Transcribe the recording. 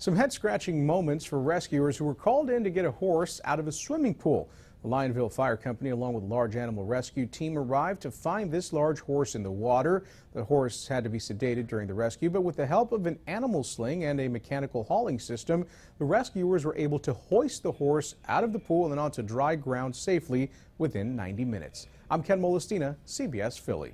Some head scratching moments for rescuers who were called in to get a horse out of a swimming pool. The Lionville Fire Company, along with a large animal rescue team, arrived to find this large horse in the water. The horse had to be sedated during the rescue, but with the help of an animal sling and a mechanical hauling system, the rescuers were able to hoist the horse out of the pool and onto dry ground safely within 90 minutes. I'm Ken Molestina, CBS Philly.